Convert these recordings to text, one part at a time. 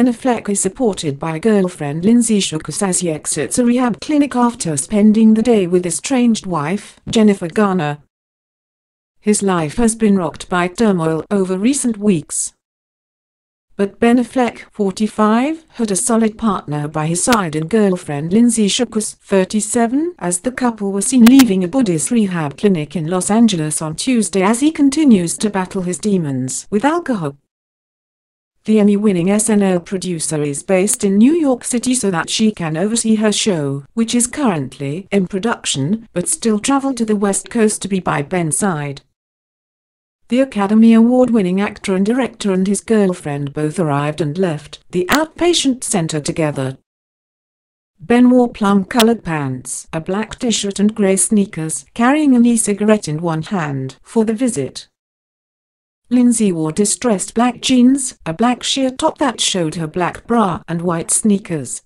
Ben Affleck is supported by girlfriend Lindsay Shookus as he exits a rehab clinic after spending the day with estranged wife, Jennifer Garner. His life has been rocked by turmoil over recent weeks. But Ben Affleck, 45, had a solid partner by his side in girlfriend Lindsay Shookus, 37, as the couple were seen leaving a Buddhist rehab clinic in Los Angeles on Tuesday as he continues to battle his demons with alcohol. The Emmy-winning SNL producer is based in New York City so that she can oversee her show, which is currently in production, but still travel to the West Coast to be by Ben's side. The Academy Award-winning actor and director and his girlfriend both arrived and left the outpatient center together. Ben wore plum-colored pants, a black t-shirt and gray sneakers, carrying an e-cigarette in one hand for the visit. Lindsay wore distressed black jeans, a black sheer top that showed her black bra and white sneakers.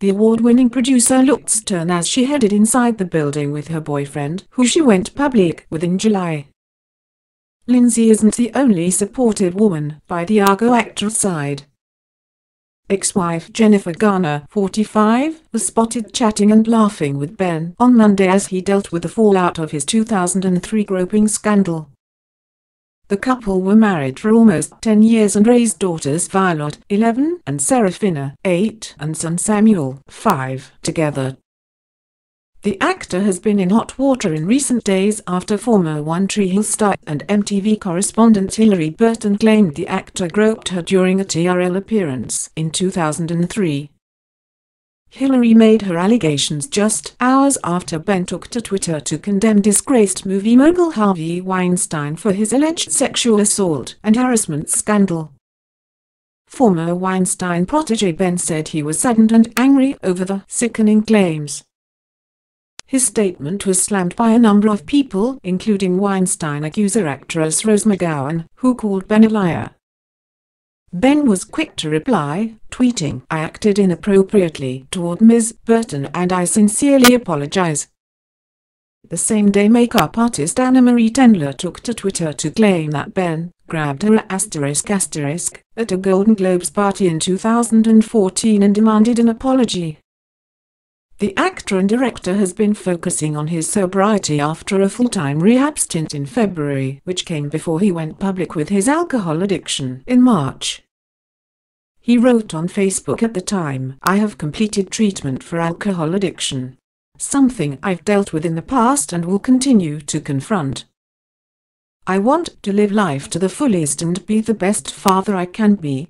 The award-winning producer looked stern as she headed inside the building with her boyfriend, who she went public with in July. Lindsay isn't the only supported woman by the Argo actor's side. Ex-wife Jennifer Garner, 45, was spotted chatting and laughing with Ben on Monday as he dealt with the fallout of his 2003 groping scandal. The couple were married for almost 10 years and raised daughters Violet, 11, and Serafina, 8, and son Samuel, 5, together. The actor has been in hot water in recent days after former One Tree Hill star and MTV correspondent Hilarie Burton claimed the actor groped her during a TRL appearance in 2003. Hilarie made her allegations just hours after Ben took to Twitter to condemn disgraced movie mogul Harvey Weinstein for his alleged sexual assault and harassment scandal. Former Weinstein protege Ben said he was saddened and angry over the sickening claims. His statement was slammed by a number of people, including Weinstein accuser actress Rose McGowan, who called Ben a liar. Ben was quick to reply, tweeting, I acted inappropriately toward Ms. Burton and I sincerely apologize. The same day makeup artist Anna-Marie Tendler took to Twitter to claim that Ben grabbed her asterisk asterisk at a Golden Globes party in 2014 and demanded an apology. The actor and director has been focusing on his sobriety after a full-time rehab stint in February, which came before he went public with his alcohol addiction in March. He wrote on Facebook at the time, I have completed treatment for alcohol addiction. Something I've dealt with in the past and will continue to confront. I want to live life to the fullest and be the best father I can be,